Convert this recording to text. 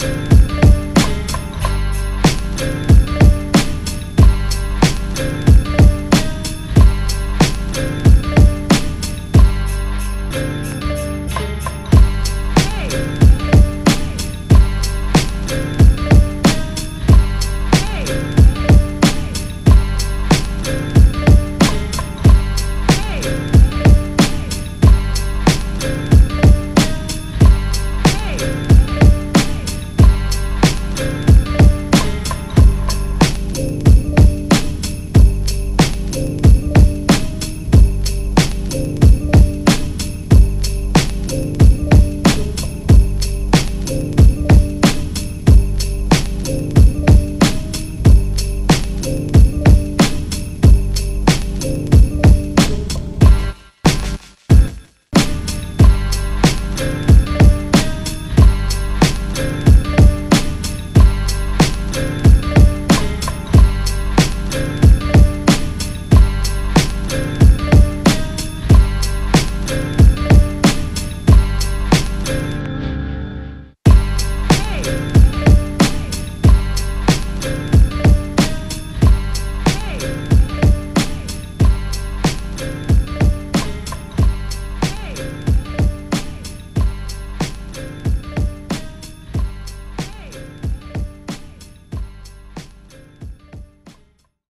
you